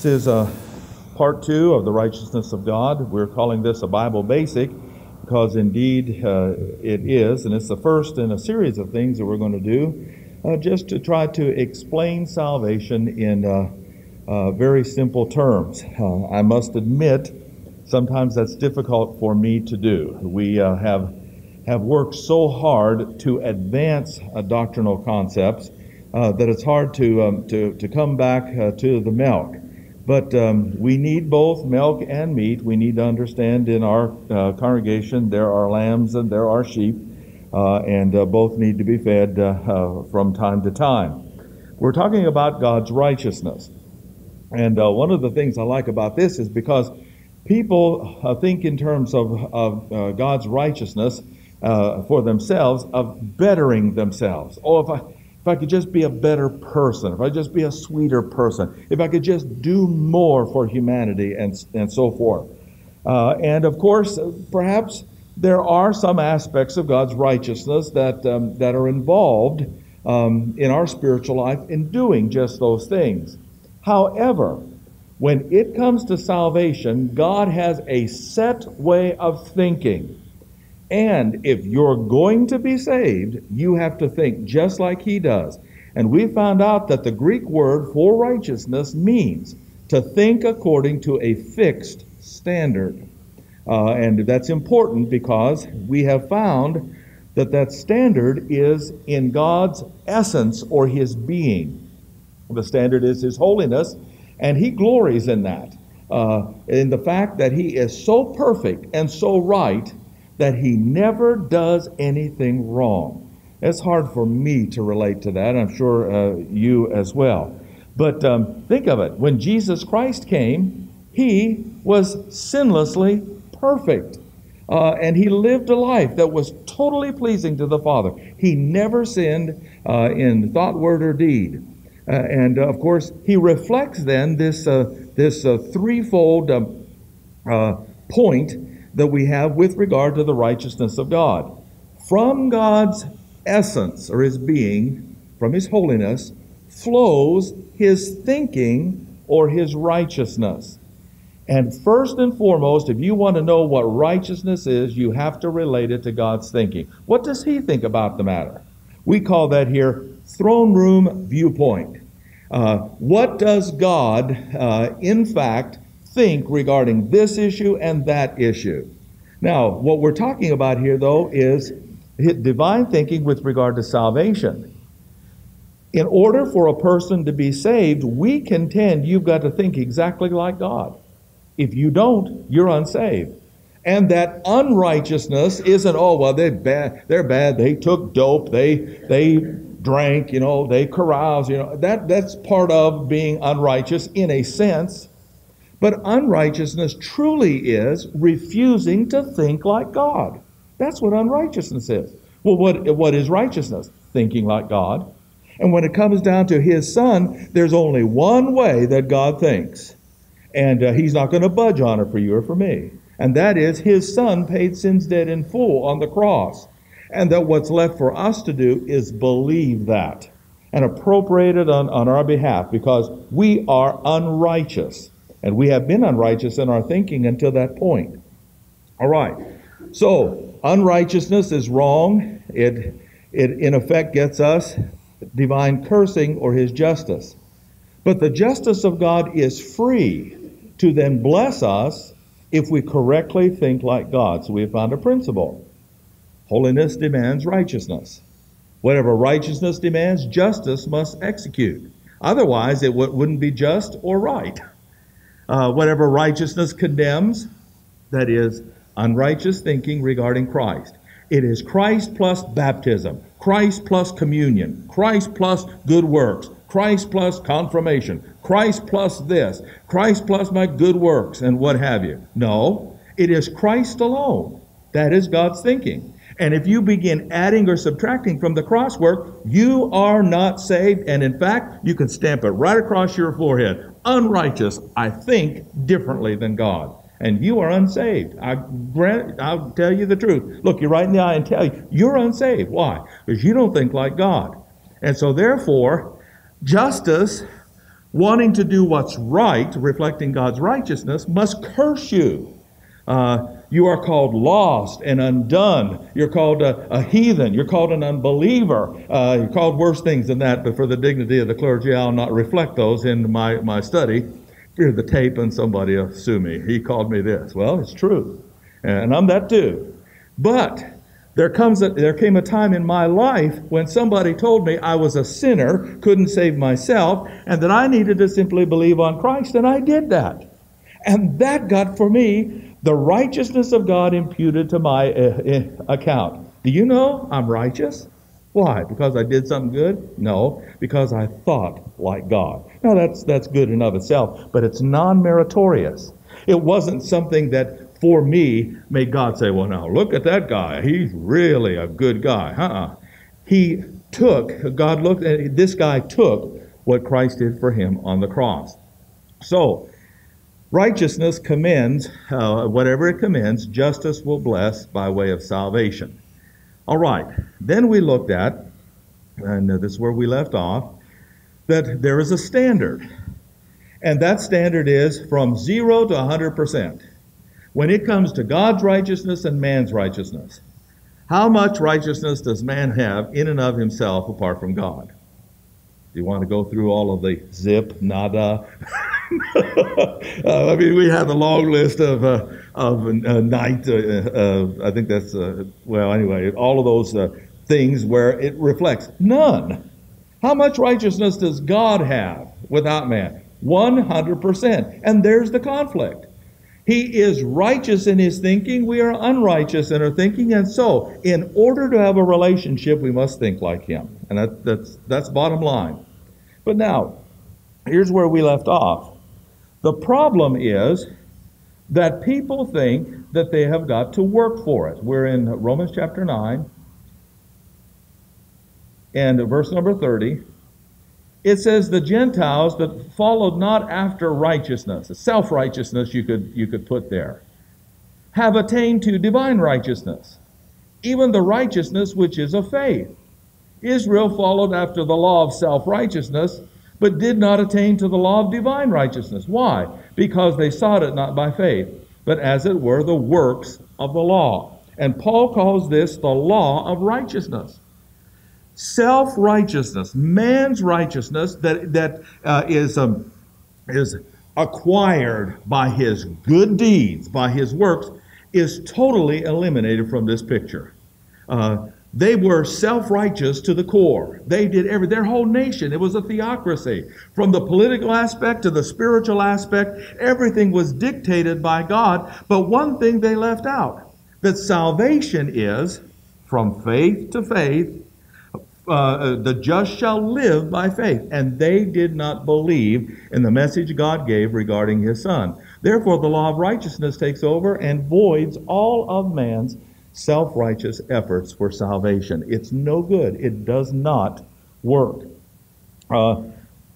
This is uh, part two of the righteousness of God. We're calling this a Bible basic because indeed uh, it is, and it's the first in a series of things that we're going to do uh, just to try to explain salvation in uh, uh, very simple terms. Uh, I must admit, sometimes that's difficult for me to do. We have have worked so hard to advance doctrinal concepts that it's hard to um, to to come back to the milk. But um, we need both milk and meat. We need to understand in our uh, congregation there are lambs and there are sheep, uh, and uh, both need to be fed uh, uh, from time to time. We're talking about God's righteousness. And uh, one of the things I like about this is because people think in terms of, of God's righteousness for themselves, of bettering themselves. Oh, if I if I could just be a better person, if I just be a sweeter person, if I could just do more for humanity and, and so forth. Uh, and of course, perhaps there are some aspects of God's righteousness that, um, that are involved um, in our spiritual life in doing just those things. However, when it comes to salvation, God has a set way of thinking. And if you're going to be saved, you have to think just like he does. And we found out that the Greek word for righteousness means to think according to a fixed standard. Uh, and that's important because we have found that that standard is in God's essence or his being. The standard is his holiness, and he glories in that. Uh, in the fact that he is so perfect and so right that he never does anything wrong. It's hard for me to relate to that. I'm sure uh, you as well. But um, think of it. When Jesus Christ came, he was sinlessly perfect. Uh, and he lived a life that was totally pleasing to the Father. He never sinned uh, in thought, word, or deed. Uh, and uh, of course, he reflects then this, uh, this threefold um, point that we have with regard to the righteousness of God. From God's essence or his being, from his holiness, flows his thinking or his righteousness. And first and foremost, if you want to know what righteousness is, you have to relate it to God's thinking. What does he think about the matter? We call that here throne room viewpoint. Uh, what does God, uh, in fact, think regarding this issue and that issue. Now, what we're talking about here, though, is divine thinking with regard to salvation. In order for a person to be saved, we contend you've got to think exactly like God. If you don't, you're unsaved. And that unrighteousness isn't, oh, well, they're bad, they're bad, they took dope, they, they drank, you know, they caroused, you know. That, that's part of being unrighteous in a sense. But unrighteousness truly is refusing to think like God. That's what unrighteousness is. Well, what, what is righteousness? Thinking like God. And when it comes down to His Son, there's only one way that God thinks. And uh, He's not going to budge on it for you or for me. And that is His Son paid sin's debt in full on the cross. And that what's left for us to do is believe that and appropriate it on, on our behalf because we are unrighteous. And we have been unrighteous in our thinking until that point. All right. So, unrighteousness is wrong. It, it in effect gets us divine cursing or his justice. But the justice of God is free to then bless us if we correctly think like God. So we have found a principle. Holiness demands righteousness. Whatever righteousness demands, justice must execute. Otherwise, it wouldn't be just or right. Uh, whatever righteousness condemns, that is, unrighteous thinking regarding Christ. It is Christ plus baptism, Christ plus communion, Christ plus good works, Christ plus confirmation, Christ plus this, Christ plus my good works, and what have you. No, it is Christ alone. That is God's thinking. And if you begin adding or subtracting from the crosswork, you are not saved. And in fact, you can stamp it right across your forehead unrighteous, I think differently than God. And you are unsaved. I grant, I'll tell you the truth. Look you're right in the eye and tell you, you're unsaved. Why? Because you don't think like God. And so, therefore, justice wanting to do what's right, reflecting God's righteousness, must curse you. Uh, you are called lost and undone. You're called a, a heathen. You're called an unbeliever. Uh, you're called worse things than that, but for the dignity of the clergy, I'll not reflect those in my, my study. Fear the tape and somebody will sue me. He called me this. Well, it's true. And I'm that too. But there comes a, there came a time in my life when somebody told me I was a sinner, couldn't save myself, and that I needed to simply believe on Christ, and I did that. And that got for me the righteousness of God imputed to my uh, uh, account. Do you know I'm righteous? Why? Because I did something good? No, because I thought like God. Now that's that's good in of itself, but it's non-meritorious. It wasn't something that for me made God say, "Well, now look at that guy. He's really a good guy." Uh-uh. He took God looked at this guy took what Christ did for him on the cross. So, Righteousness commends, uh, whatever it commends, justice will bless by way of salvation. All right, then we looked at, and this is where we left off, that there is a standard. And that standard is from zero to 100%. When it comes to God's righteousness and man's righteousness, how much righteousness does man have in and of himself apart from God? Do you want to go through all of the zip, nada? uh, I mean, we have a long list of uh, of uh, night. Uh, uh, I think that's uh, well. Anyway, all of those things where it reflects none. How much righteousness does God have without man? One hundred percent. And there's the conflict. He is righteous in his thinking. We are unrighteous in our thinking. And so, in order to have a relationship, we must think like him. And that, that's, that's bottom line. But now, here's where we left off. The problem is that people think that they have got to work for it. We're in Romans chapter 9 and verse number 30. It says the Gentiles that followed not after righteousness, self-righteousness you could, you could put there, have attained to divine righteousness, even the righteousness which is of faith. Israel followed after the law of self-righteousness, but did not attain to the law of divine righteousness. Why? Because they sought it not by faith, but as it were the works of the law. And Paul calls this the law of righteousness. Self righteousness, man's righteousness that, that uh, is um, is acquired by his good deeds, by his works, is totally eliminated from this picture. Uh, they were self-righteous to the core. They did every, their whole nation, it was a theocracy. From the political aspect to the spiritual aspect, everything was dictated by God. But one thing they left out, that salvation is from faith to faith, uh, uh the just shall live by faith. And they did not believe in the message God gave regarding his son. Therefore, the law of righteousness takes over and voids all of man's self righteous efforts for salvation. It's no good, it does not work. Uh,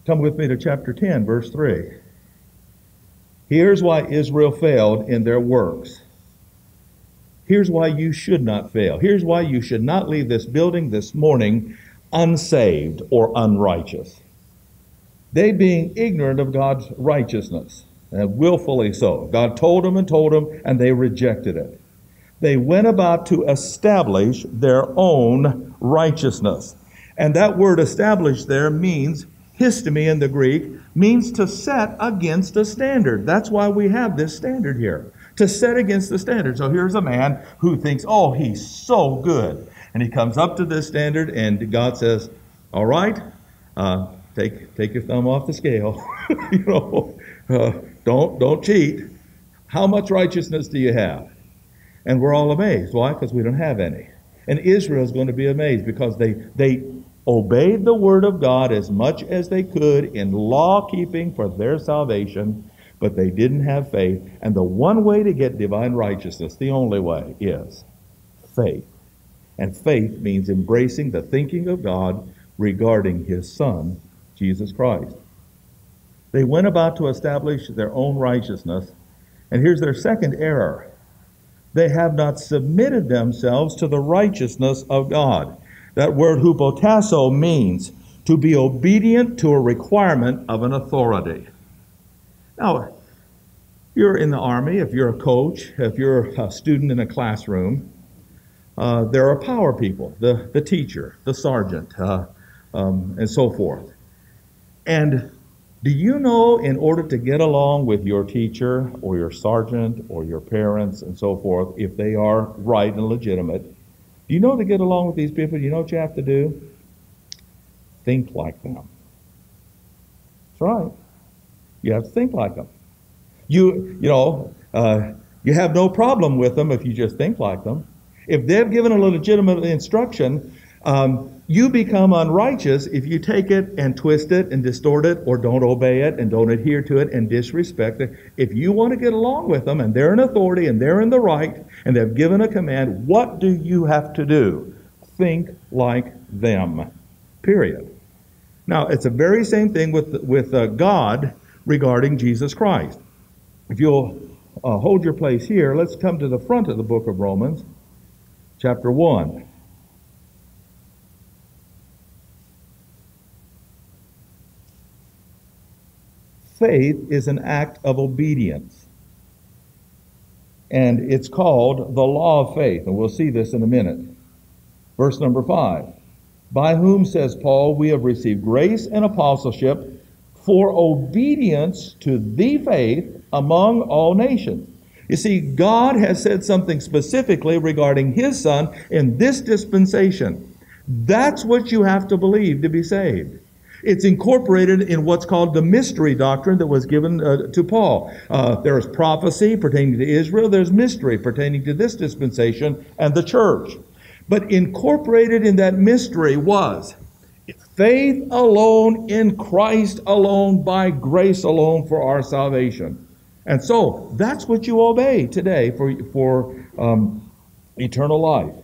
come with me to chapter 10, verse 3. Here's why Israel failed in their works. Here's why you should not fail. Here's why you should not leave this building this morning unsaved or unrighteous. They being ignorant of God's righteousness, and willfully so. God told them and told them, and they rejected it they went about to establish their own righteousness. And that word establish there means, histemi in the Greek, means to set against a standard. That's why we have this standard here. To set against the standard. So here's a man who thinks, oh, he's so good. And he comes up to this standard, and God says, all right, uh, take, take your thumb off the scale. you know, uh, don't, don't cheat. How much righteousness do you have? And we're all amazed. Why? Because we don't have any. And Israel is going to be amazed because they, they obeyed the word of God as much as they could in law keeping for their salvation, but they didn't have faith. And the one way to get divine righteousness, the only way, is faith. And faith means embracing the thinking of God regarding his Son, Jesus Christ. They went about to establish their own righteousness. And here's their second error they have not submitted themselves to the righteousness of God. That word hupotasso means to be obedient to a requirement of an authority. Now, you're in the army, if you're a coach, if you're a student in a classroom, uh, there are power people, the, the teacher, the sergeant, uh, um, and so forth. And do you know in order to get along with your teacher or your sergeant or your parents and so forth, if they are right and legitimate, do you know to get along with these people, you know what you have to do? Think like them. That's right. You have to think like them. You, you know, uh, you have no problem with them if you just think like them. If they've given a legitimate instruction, um, you become unrighteous if you take it and twist it and distort it or don't obey it and don't adhere to it and disrespect it. If you want to get along with them and they're in authority and they're in the right and they've given a command, what do you have to do? Think like them. Period. Now, it's the very same thing with, with uh, God regarding Jesus Christ. If you'll uh, hold your place here, let's come to the front of the book of Romans, chapter 1. Faith is an act of obedience. And it's called the law of faith. And we'll see this in a minute. Verse number 5. By whom, says Paul, we have received grace and apostleship for obedience to the faith among all nations. You see, God has said something specifically regarding His Son in this dispensation. That's what you have to believe to be saved. It's incorporated in what's called the mystery doctrine that was given uh, to Paul. Uh, there is prophecy pertaining to Israel, there's mystery pertaining to this dispensation and the church. But incorporated in that mystery was faith alone in Christ alone by grace alone for our salvation. And so that's what you obey today for, for um, eternal life.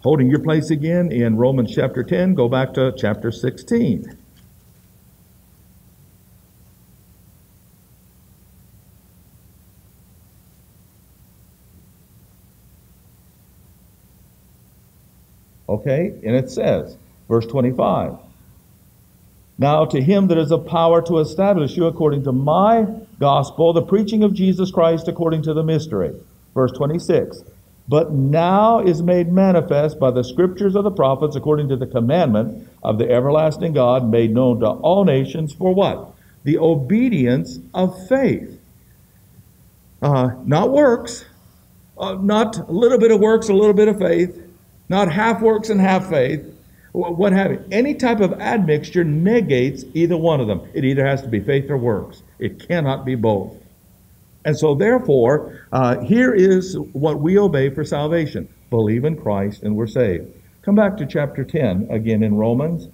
Holding your place again in Romans chapter 10, go back to chapter 16. Okay, and it says, verse 25. Now to him that is of power to establish you according to my gospel, the preaching of Jesus Christ according to the mystery. Verse 26. But now is made manifest by the scriptures of the prophets according to the commandment of the everlasting God made known to all nations for what? The obedience of faith. Uh, not works, uh, not a little bit of works, a little bit of faith, not half works and half faith, what have you. Any type of admixture negates either one of them. It either has to be faith or works. It cannot be both. And so, therefore, uh, here is what we obey for salvation believe in Christ and we're saved. Come back to chapter 10 again in Romans.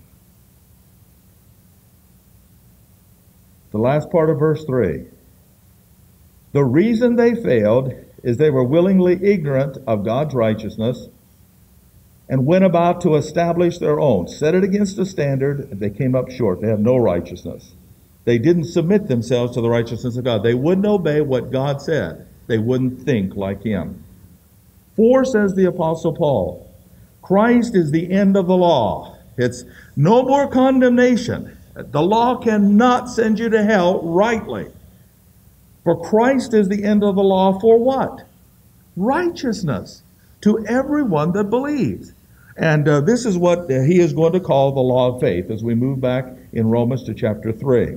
The last part of verse 3. The reason they failed is they were willingly ignorant of God's righteousness and went about to establish their own. Set it against a standard, and they came up short. They have no righteousness. They didn't submit themselves to the righteousness of God. They wouldn't obey what God said. They wouldn't think like Him. For, says the Apostle Paul, Christ is the end of the law. It's no more condemnation. The law cannot send you to hell rightly. For Christ is the end of the law for what? Righteousness to everyone that believes. And uh, this is what he is going to call the law of faith as we move back in Romans to chapter 3.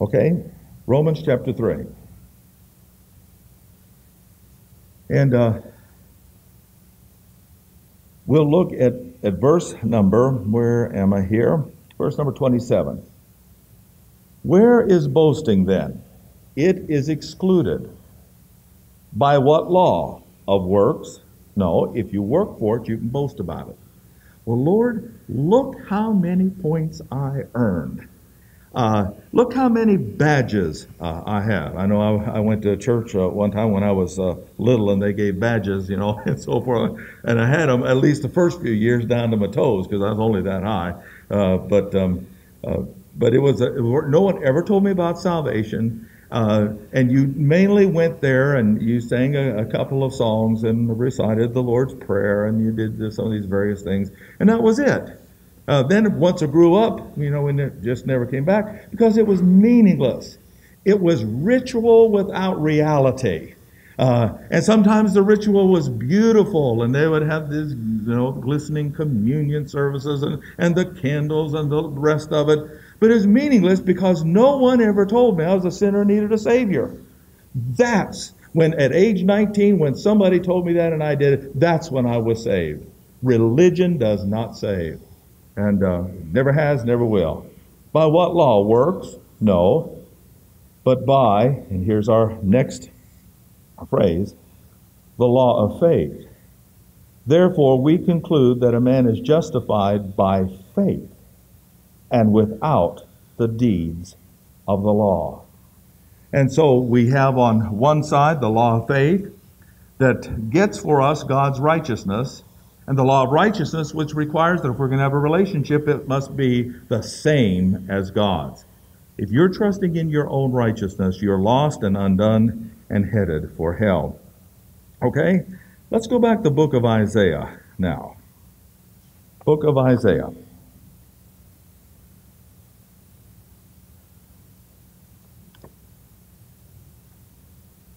Okay, Romans chapter 3. And uh, we'll look at, at verse number, where am I here? Verse number 27. Where is boasting then? It is excluded. By what law? Of works? No, if you work for it, you can boast about it. Well, Lord, look how many points I earned. Uh, look how many badges uh, I have. I know I, I went to church uh, one time when I was uh, little, and they gave badges, you know, and so forth. And I had them at least the first few years down to my toes because I was only that high. Uh, but um, uh, but it was a, no one ever told me about salvation. and you mainly went there and you sang a, a, couple of songs and recited the Lord's Prayer and you did some of these various things, and that was it. Uh, then once I grew up, you know, and it just never came back because it was meaningless. It was ritual without reality. Uh, and sometimes the ritual was beautiful, and they would have these, you know, glistening communion services and, and the candles and the rest of it. But it was meaningless because no one ever told me I was a sinner and needed a Savior. That's when, at age 19, when somebody told me that and I did it, that's when I was saved. Religion does not save and uh, never has, never will. By what law? Works? No. But by, and here's our next phrase, the law of faith. Therefore, we conclude that a man is justified by faith and without the deeds of the law. And so we have on one side the law of faith that gets for us God's righteousness and the law of righteousness, which requires that if we're going to have a relationship, it must be the same as God's. If you're trusting in your own righteousness, you're lost and undone and headed for hell. Okay? Let's go back to the book of Isaiah now. Book of Isaiah.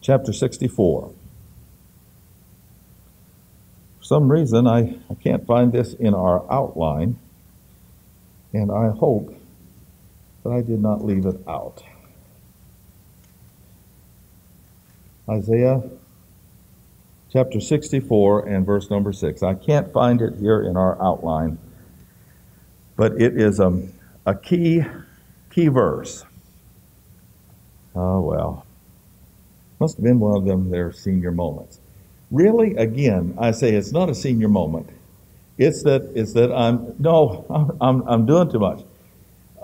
Chapter 64 some reason, I, I can't find this in our outline, and I hope that I did not leave it out. Isaiah chapter 64 and verse number 6. I can't find it here in our outline, but it is a, a key, key verse. Oh, well. Must have been one of them their senior moments. Really, again, I say it's not a senior moment. It's that it's that I'm no, I'm I'm doing too much.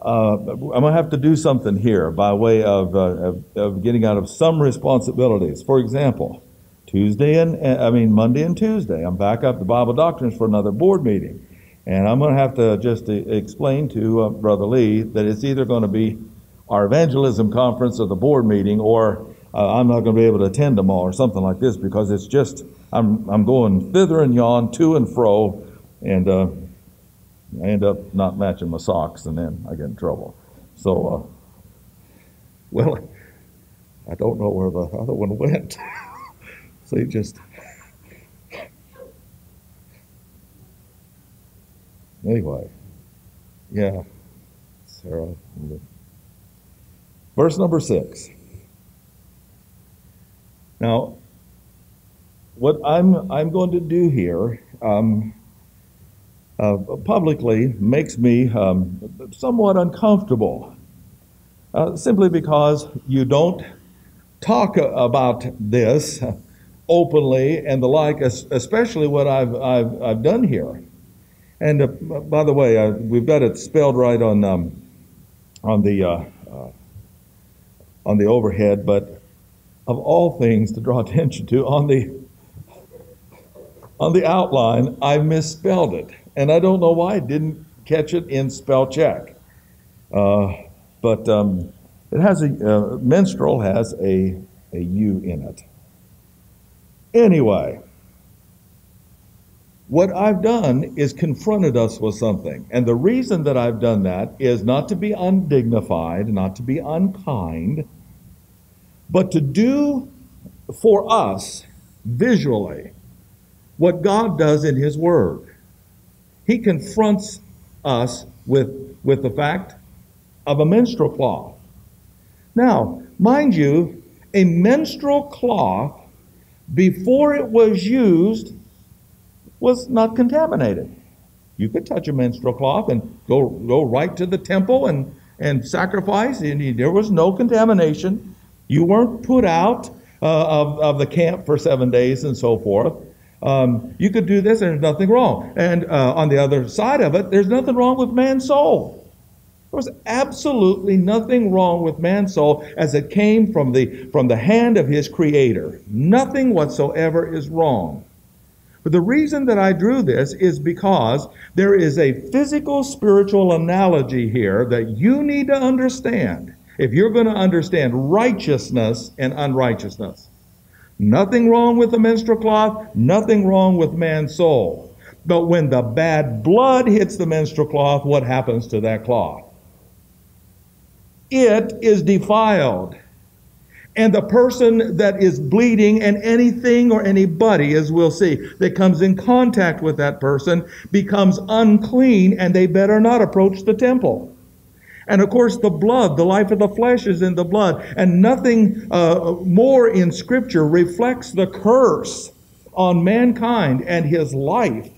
Uh, I'm gonna have to do something here by way of, uh, of, of getting out of some responsibilities. For example, Tuesday and I mean Monday and Tuesday, I'm back up to Bible Doctrines for another board meeting, and I'm going to have to just explain to uh, Brother Lee that it's either going to be our evangelism conference or the board meeting, or uh, I'm not going to be able to attend them all or something like this because it's just, I'm, I'm going thither and yon, to and fro, and uh, I end up not matching my socks and then I get in trouble. So, uh, well, I don't know where the other one went. so you just. Anyway, yeah, Sarah. Verse number six. Now, what I'm, I'm going to do here um, uh, publicly makes me um, somewhat uncomfortable, uh, simply because you don't talk about this openly and the like, especially what I've, I've, I've done here. And uh, by the way, uh, we've got it spelled right on, um, on, the, uh, uh, on the overhead, but of all things to draw attention to on the on the outline i misspelled it. And i don't know why i didn't catch it in spell check. Uh, but um, it has a uh, menstrual has a a u in it. Anyway what I've done is confronted us with something. And the reason that I've done that is not to be undignified, not to be unkind, but to do for us visually what God does in His Word. He confronts us with, with the fact of a menstrual cloth. Now, mind you, a menstrual cloth, before it was used, was not contaminated. You could touch a menstrual cloth and go, go right to the temple and, and sacrifice, and there was no contamination. You weren't put out uh, of, of the camp for seven days and so forth. Um, you could do this and there's nothing wrong. And uh, on the other side of it, there's nothing wrong with man's soul. There was absolutely nothing wrong with man's soul as it came from the, from the hand of his creator. Nothing whatsoever is wrong. But the reason that I drew this is because there is a physical spiritual analogy here that you need to understand if you're going to understand righteousness and unrighteousness. Nothing wrong with the menstrual cloth, nothing wrong with man's soul. But when the bad blood hits the menstrual cloth, what happens to that cloth? It is defiled and the person that is bleeding and anything or anybody, as we'll see, that comes in contact with that person becomes unclean and they better not approach the temple. And of course, the blood, the life of the flesh is in the blood. And nothing uh, more in Scripture reflects the curse on mankind and his life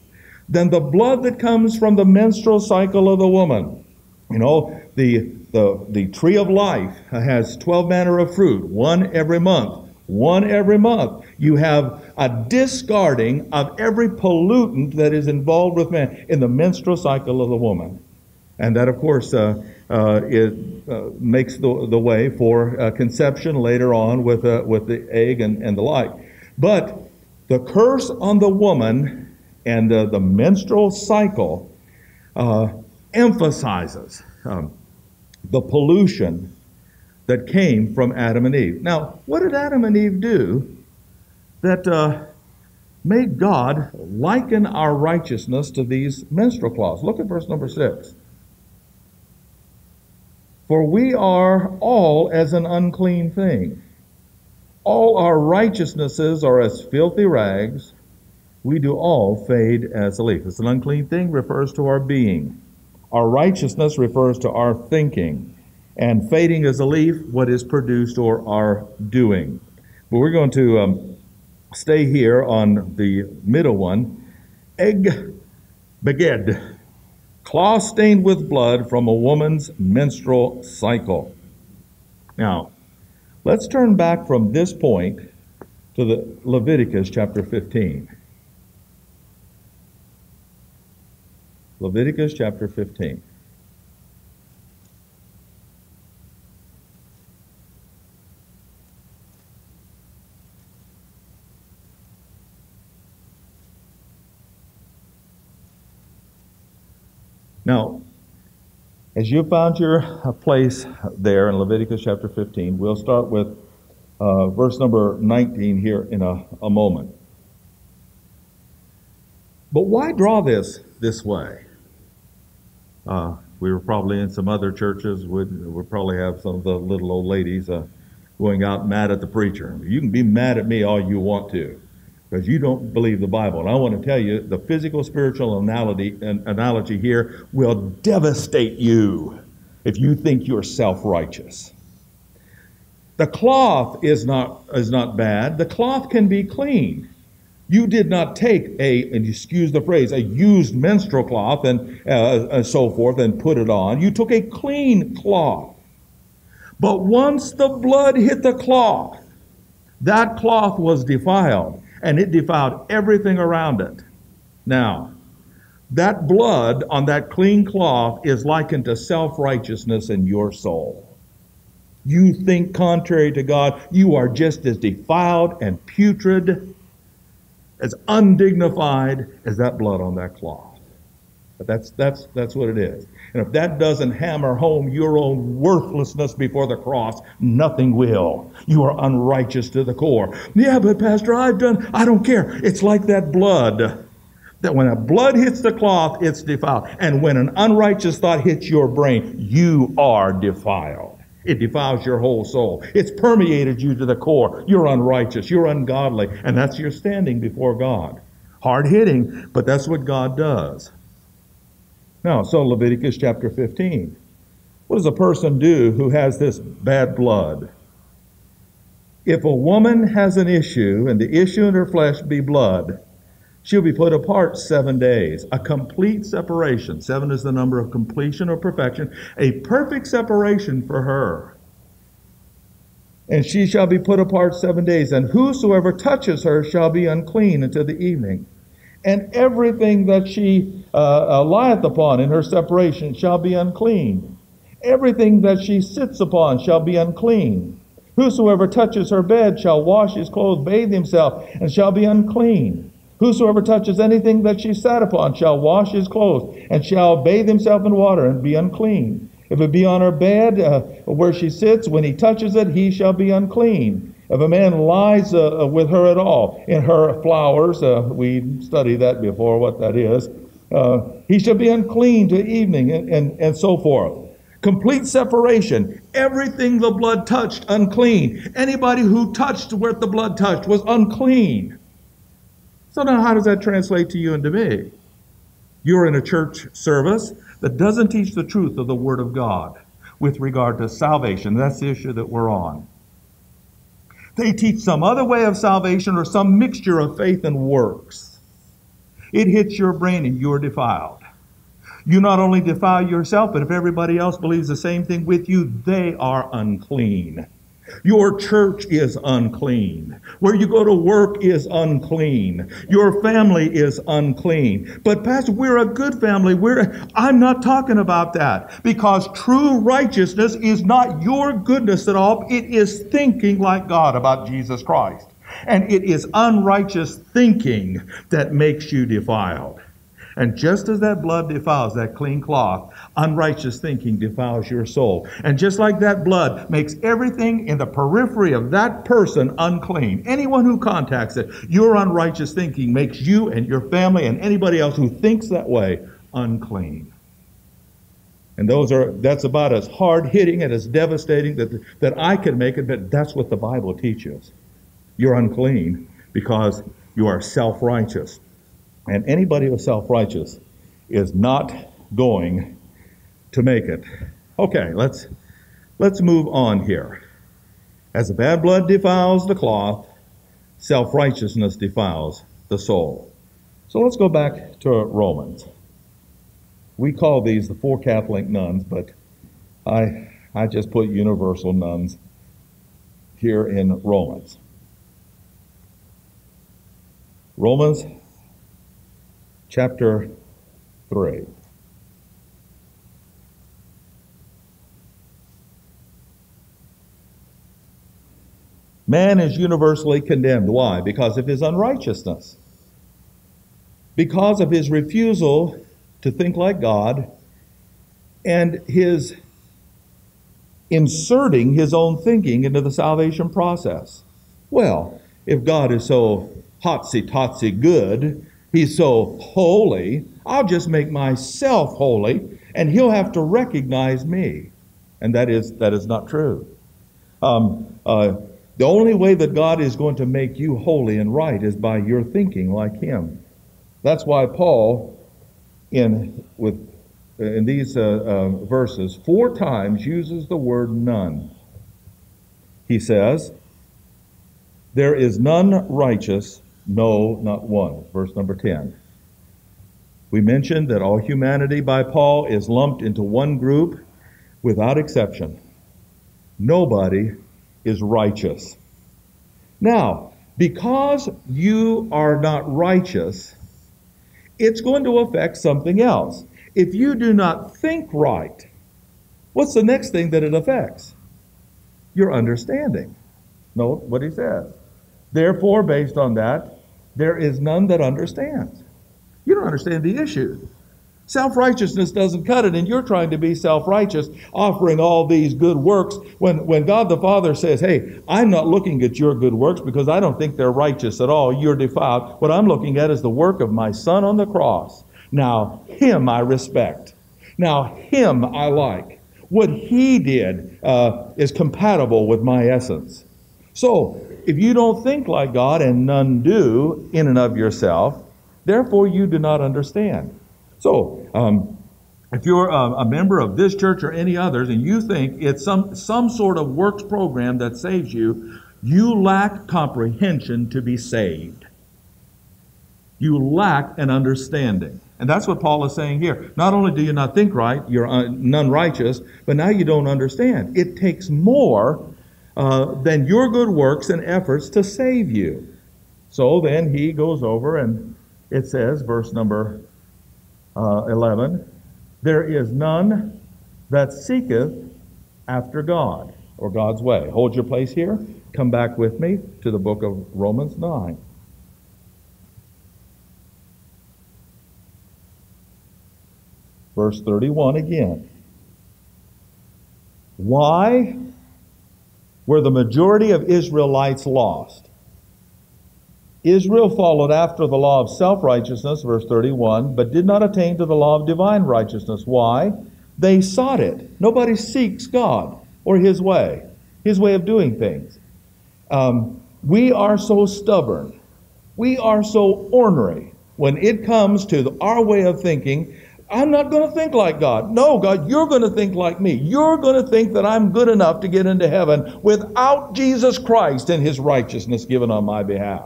than the blood that comes from the menstrual cycle of the woman. You know, the the, the tree of life has 12 manner of fruit, one every month. One every month. You have a discarding of every pollutant that is involved with man in the menstrual cycle of the woman. And that, of course, uh, uh, it uh, makes the, the way for uh, conception later on with, uh, with the egg and, and the like. But the curse on the woman and uh, the menstrual cycle emphasizes um, the pollution that came from Adam and Eve. Now, what did Adam and Eve do that uh, made God liken our righteousness to these menstrual cloths? Look at verse number six. For we are all as an unclean thing. All our righteousnesses are as filthy rags. We do all fade as a leaf. It's an unclean thing refers to our being. Our righteousness refers to our thinking, and fading as a leaf, what is produced or our doing. But we're going to um, stay here on the middle one. Egg beged, cloth stained with blood from a woman's menstrual cycle. Now, let's turn back from this point to the Leviticus chapter 15. Leviticus chapter 15. Now, as you found your uh, place there in Leviticus chapter 15, we'll start with uh, verse number 19 here in a, a moment. But why draw this this way? Uh, we were probably in some other churches. We'd, we'd probably have some of the little old ladies uh, going out mad at the preacher. You can be mad at me all you want to because you don't believe the Bible. And I want to tell you the physical spiritual analogy, analogy here will devastate you if you think you're self righteous. The cloth is not, is not bad, the cloth can be clean. You did not take a, and excuse the phrase, a used menstrual cloth and, uh, and so forth and put it on. You took a clean cloth. But once the blood hit the cloth, that cloth was defiled and it defiled everything around it. Now, that blood on that clean cloth is likened to self righteousness in your soul. You think contrary to God, you are just as defiled and putrid as undignified as that blood on that cloth. But that's, that's, that's what it is. And if that doesn't hammer home your own worthlessness before the cross, nothing will. You are unrighteous to the core. Yeah, but Pastor, I've done, I don't care. It's like that blood. That when a blood hits the cloth, it's defiled. And when an unrighteous thought hits your brain, you are defiled. It defiles your whole soul. It's permeated you to the core. You're unrighteous. You're ungodly. And that's your standing before God. Hard hitting, but that's what God does. Now, so Leviticus chapter 15. What does a person do who has this bad blood? If a woman has an issue and the issue in her flesh be blood, She'll be put apart seven days. A complete separation. Seven is the number of completion or perfection. A perfect separation for her. And she shall be put apart seven days. And whosoever touches her shall be unclean until the evening. And everything that she uh, uh, lieth upon in her separation shall be unclean. Everything that she sits upon shall be unclean. Whosoever touches her bed shall wash his clothes, bathe himself, and shall be unclean. Whosoever touches anything that she sat upon shall wash his clothes, and shall bathe himself in water, and be unclean. If it be on her bed uh, where she sits, when he touches it, he shall be unclean. If a man lies uh, uh with her at all in her flowers, uh, we studied that before, what that is, uh, he shall be unclean to evening, and, and, and so forth. Complete separation. Everything the blood touched, unclean. Anybody who touched where the blood touched was unclean. So now, how does that translate to you and to me? You're in a church service that doesn't teach the truth of the Word of God with regard to salvation. That's the issue that we're on. They teach some other way of salvation or some mixture of faith and works. It hits your brain and you're defiled. You not only defile yourself, but if everybody else believes the same thing with you, they are unclean. Your church is unclean. Where you go to work is unclean. Your family is unclean. But Pastor, we're a good family. We're I'm not talking about that because true righteousness is not your goodness at all. It is thinking like God about Jesus Christ. And it is unrighteous thinking that makes you defiled. And just as that blood defiles that clean cloth, unrighteous thinking defiles your soul. And just like that blood makes everything in the periphery of that person unclean, anyone who contacts it, your unrighteous thinking makes you and your family and anybody else who thinks that way unclean. And those are that's about as hard hitting and as devastating that, that I can make it, but that's what the Bible teaches. You're unclean because you are self righteous. And anybody who's self righteous is not going to make it. Okay, let's, let's move on here. As the bad blood defiles the cloth, self righteousness defiles the soul. So let's go back to Romans. We call these the four Catholic nuns, but I, I just put universal nuns here in Romans. Romans chapter 3. Man is universally condemned. Why? Because of his unrighteousness. Because of his refusal to think like God and his inserting his own thinking into the salvation process. Well, if God is so hotsy totsy good He's so holy. I'll just make myself holy, and he'll have to recognize me. And that is that is not true. Um, uh, the only way that God is going to make you holy and right is by your thinking like Him. That's why Paul, in with in these uh, uh, verses, four times uses the word none. He says, "There is none righteous." No, not one. Verse number 10. We mentioned that all humanity by Paul is lumped into one group without exception. Nobody is righteous. Now, because you are not righteous, it's going to affect something else. If you do not think right, what's the next thing that it affects? Your understanding. Note what he says. Therefore, based on that, there is none that understands. You don't understand the issue. Self righteousness doesn't cut it, and you're trying to be self righteous, offering all these good works. When, when God the Father says, Hey, I'm not looking at your good works because I don't think they're righteous at all, you're defiled. What I'm looking at is the work of my Son on the cross. Now, Him I respect. Now, Him I like. What He did uh, is compatible with my essence. So, if you don't think like God, and none do in and of yourself, therefore you do not understand. So, um, if you're a, a, member of this church or any others and you think it's some, some sort of works program that saves you, you lack comprehension to be saved. You lack an understanding. And that's what Paul is saying here. Not only do you not think right, you're none righteous, but now you don't understand. It takes more uh, than your good works and efforts to save you. So then he goes over and it says, verse number uh, 11, there is none that seeketh after God or God's way. Hold your place here. Come back with me to the book of Romans 9. Verse 31 again. Why were the majority of Israelites lost? Israel followed after the law of self righteousness, verse 31, but did not attain to the law of divine righteousness. Why? They sought it. Nobody seeks God or His way, His way of doing things. Um, we are so stubborn. We are so ornery when it comes to our way of thinking. I'm not going to think like God. No, God, you're going to think like me. You're going to think that I'm good enough to get into heaven without Jesus Christ and His righteousness given on my behalf.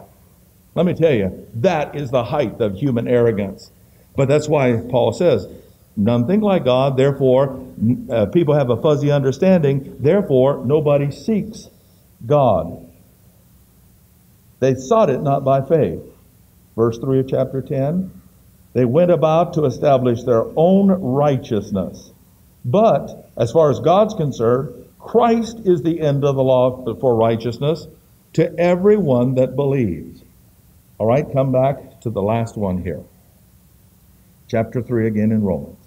Let me tell you, that is the height of human arrogance. But that's why Paul says, none think like God, therefore, uh, people have a fuzzy understanding, therefore, nobody seeks God. They sought it not by faith. Verse 3 of chapter 10 they went about to establish their own righteousness. But, as far as God's concerned, Christ is the end of the law for righteousness to everyone that believes. All right, come back to the last one here. Chapter 3 again in Romans.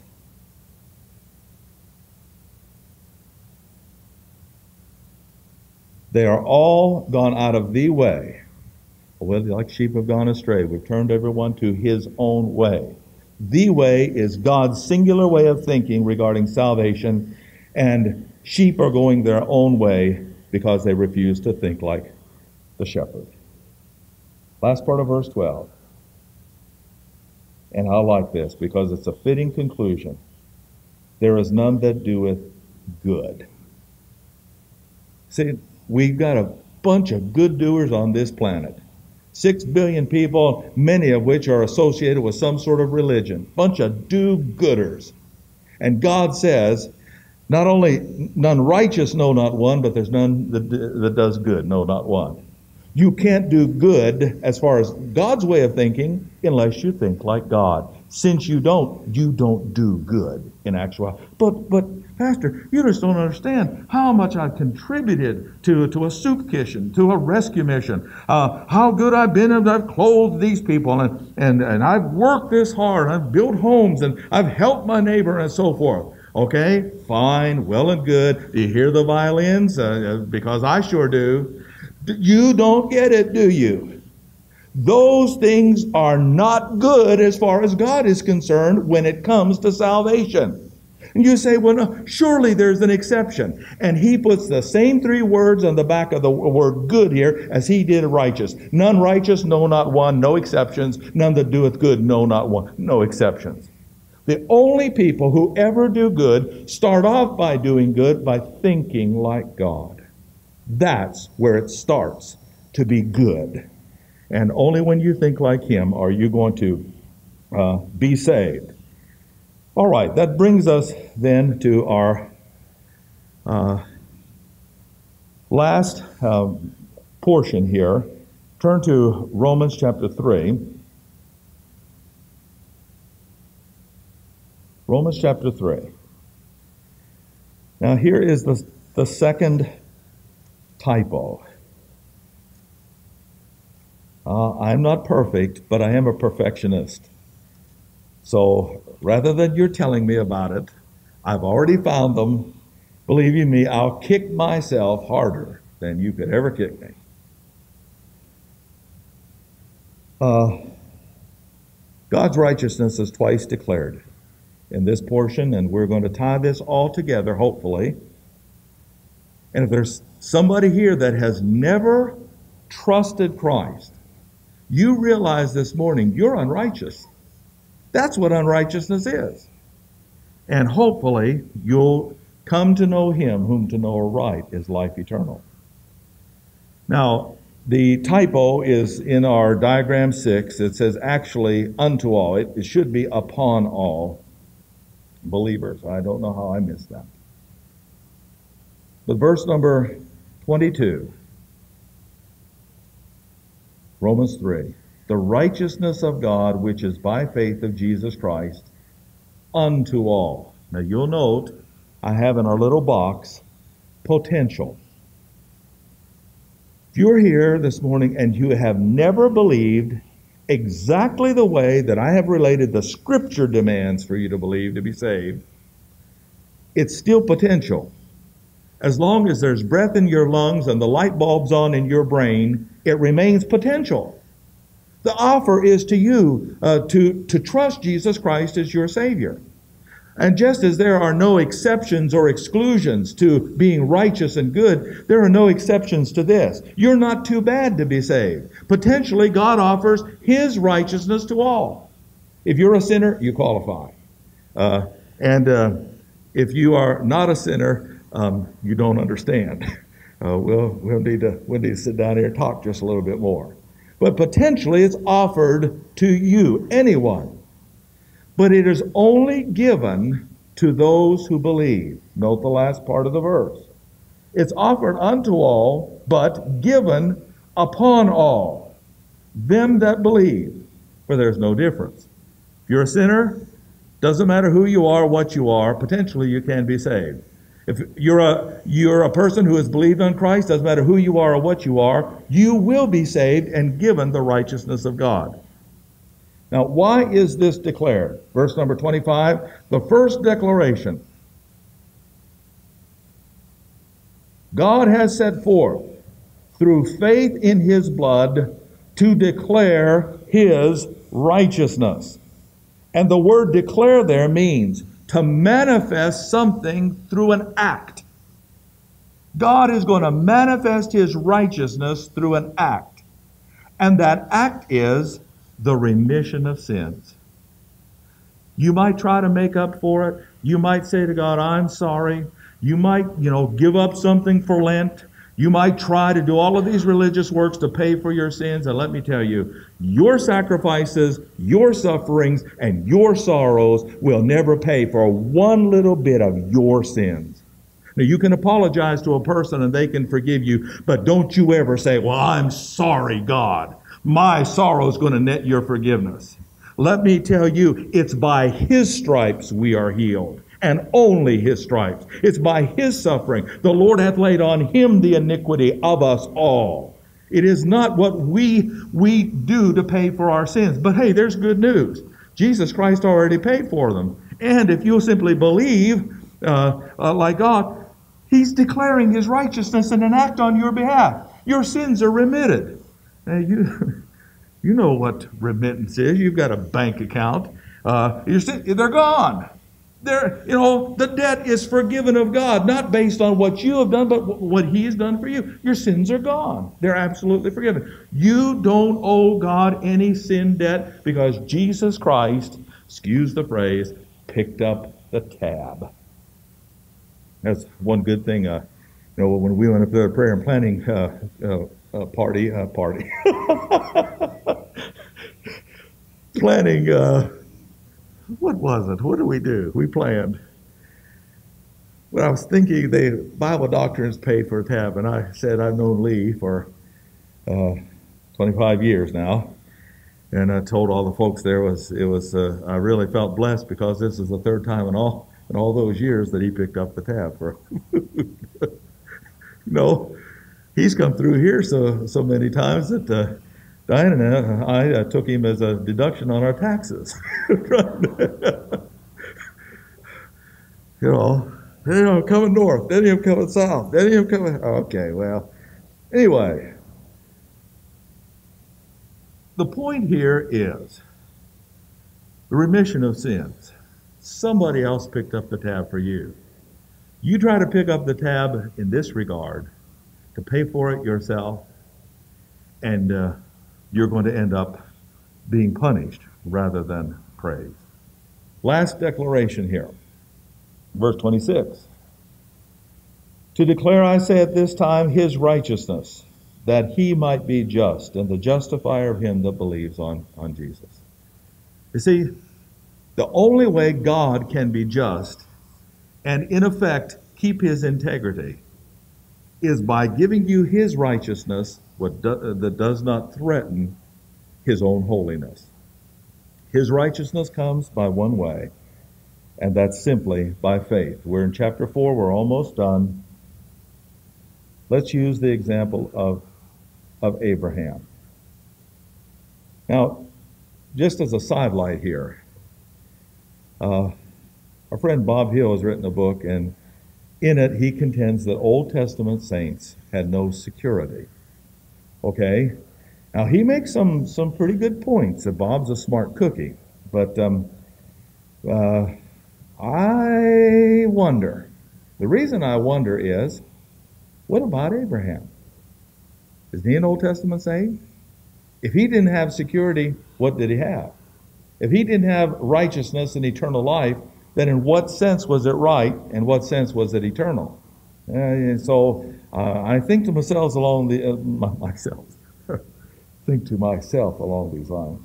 They are all gone out of the way. Well, like sheep have gone astray. We've turned everyone to his own way. The way is God's singular way of thinking regarding salvation, and sheep are going their own way because they refuse to think like the shepherd. Last part of verse 12. And I like this because it's a fitting conclusion. There is none that doeth good. See, we've got a bunch of good doers on this planet. Six billion people, many of which are associated with some sort of religion. Bunch of do gooders. And God says, not only none righteous, no, not one, but there's none that, that does good, no, not one. You can't do good as far as God's way of thinking unless you think like God. Since you don't, you don't do good in actuality. But, but, Pastor, you just don't understand how much I've contributed to, to a soup kitchen, to a rescue mission, uh, how good I've been and I've clothed these people, and, and, and I've worked this hard, I've built homes, and I've helped my neighbor, and so forth. Okay, fine, well and good. Do you hear the violins? Uh, because I sure do. You don't get it, do you? Those things are not good as far as God is concerned when it comes to salvation. And you say, well, no, surely there's an exception. And he puts the same three words on the back of the word good here as he did righteous. None righteous, no, not one, no exceptions. None that doeth good, no, not one, no exceptions. The only people who ever do good start off by doing good by thinking like God. That's where it starts to be good. And only when you think like Him are you going to uh, be saved. All right, that brings us then to our uh, last uh, portion here. Turn to Romans chapter 3. Romans chapter 3. Now, here is the, the second typo. Uh, I'm not perfect, but I am a perfectionist. So rather than you're telling me about it, I've already found them. Believe you me, I'll kick myself harder than you could ever kick me. Uh, God's righteousness is twice declared in this portion, and we're going to tie this all together, hopefully. And if there's somebody here that has never trusted Christ, you realize this morning you're unrighteous. That's what unrighteousness is. And hopefully you'll come to know him whom to know aright is life eternal. Now, the typo is in our diagram six. It says actually unto all. It, it should be upon all believers. I don't know how I missed that. But verse number 22, Romans 3 the righteousness of God, which is by faith of Jesus Christ, unto all. Now you'll note, I have in our little box potential. If you're here this morning and you have never believed exactly the way that I have related the scripture demands for you to believe to be saved, it's still potential. As long as there's breath in your lungs and the light bulb's on in your brain, it remains potential. The offer is to you uh, to, to trust Jesus Christ as your Savior. And just as there are no exceptions or exclusions to being righteous and good, there are no exceptions to this. You're not too bad to be saved. Potentially, God offers His righteousness to all. If you're a sinner, you qualify. Uh, and uh, if you are not a sinner, um, you don't understand. Uh, we'll, we'll, need to, we'll need to sit down here and talk just a little bit more. But potentially, it's offered to you, anyone but it is only given to those who believe. Note the last part of the verse. It's offered unto all, but given upon all, them that believe, for there's no difference. If you're a sinner, doesn't matter who you are, what you are, potentially you can be saved. If you're a, you're a person who has believed on Christ, doesn't matter who you are or what you are, you will be saved and given the righteousness of God. Now, why is this declared? Verse number 25, the first declaration. God has set forth through faith in his blood to declare his righteousness. And the word declare there means to manifest something through an act. God is going to manifest his righteousness through an act. And that act is the remission of sins. You might try to make up for it. You might say to God, I'm sorry. You might, you know, give up something for Lent. You might try to do all of these religious works to pay for your sins. And let me tell you, your sacrifices, your sufferings, and your sorrows will never pay for one little bit of your sins. Now, you can apologize to a person and they can forgive you, but don't you ever say, Well, I'm sorry, God my sorrow is going to net your forgiveness. Let me tell you, it's by His stripes we are healed, and only His stripes. It's by His suffering. The Lord hath laid on Him the iniquity of us all. It is not what we, we do to pay for our sins. But hey, there's good news. Jesus Christ already paid for them. And if you'll simply believe, uh, uh, like God, He's declaring His righteousness in an act on your behalf. Your sins are remitted. Now you, you know what remittance is. You've got a bank account. Uh, they're gone. They're, you know, the debt is forgiven of God, not based on what you have done, but what He has done for you. Your sins are gone. They're absolutely forgiven. You don't owe God any sin debt because Jesus Christ, excuse the phrase, picked up the tab. That's one good thing. Uh, you know, when we went up there prayer and planning uh, uh, uh, party, uh, party. Planning, uh, what was it? What do we do? We planned. Well, I was thinking the Bible doctrines paid for a tab, and I said I've known Lee for uh, 25 years now, and I told all the folks there was it was uh, I really felt blessed because this is the third time in all in all those years that he picked up the tab for. you know, he's come through here so so many times that uh, Diane and I uh, took him as a deduction on our taxes. you know, then I'm coming north, then I'm coming south, then I'm coming. Okay, well, anyway, the point here is the remission of sins. Somebody else picked up the tab for you. You try to pick up the tab in this regard, to pay for it yourself, and uh, you're going to end up being punished rather than praised. Last declaration here, verse 26. To declare, I say at this time, his righteousness, that he might be just and the justifier of him that believes on, on Jesus. You see, the only way God can be just and, in effect, keep his integrity is by giving you his righteousness what do, uh, that does not threaten his own holiness. His righteousness comes by one way, And that's simply by faith. We're in chapter 4, we're almost done. Let's use the example of, of Abraham. Now, just as a sidelight here, uh, our friend Bob Hill has written a book, and in it he contends that Old Testament saints had no security. Okay? Now, he makes some, some pretty good points, that Bob's a smart cookie. But um, uh, I wonder. The reason I wonder is, what about Abraham? Is he an Old Testament saint? If he didn't have security, what did he have? If he didn't have righteousness and eternal life, then in what sense was it right and what sense was it eternal? Uh, and so uh, I think to myself along the uh, myself think to myself along these lines.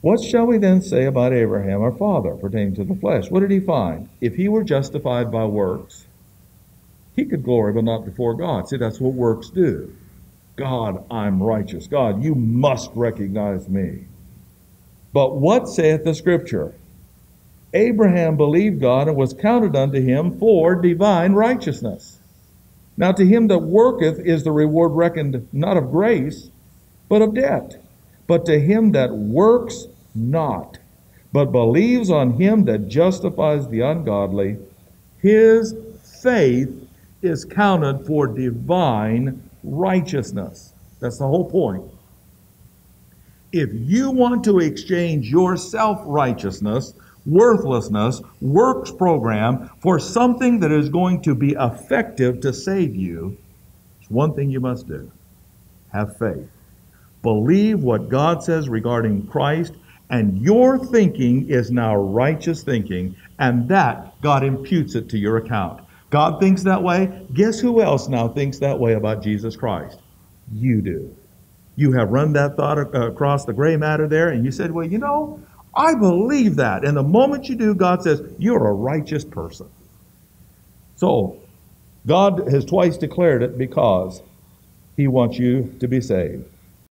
What shall we then say about Abraham, our father, pertaining to the flesh? What did he find? If he were justified by works, he could glory, but not before God. See, that's what works do. God, I'm righteous. God, you must recognize me. But what saith the Scripture? Abraham believed God and was counted unto him for divine righteousness. Now, to him that worketh is the reward reckoned not of grace, but of debt. But to him that works not, but believes on him that justifies the ungodly, his faith is counted for divine righteousness. That's the whole point. If you want to exchange your self righteousness, worthlessness, works program for something that is going to be effective to save you, it's one thing you must do have faith. Believe what God says regarding Christ, and your thinking is now righteous thinking, and that God imputes it to your account. God thinks that way. Guess who else now thinks that way about Jesus Christ? You do. You have run that thought across the gray matter there, and you said, Well, you know, I believe that. And the moment you do, God says, You're a righteous person. So, God has twice declared it because He wants you to be saved.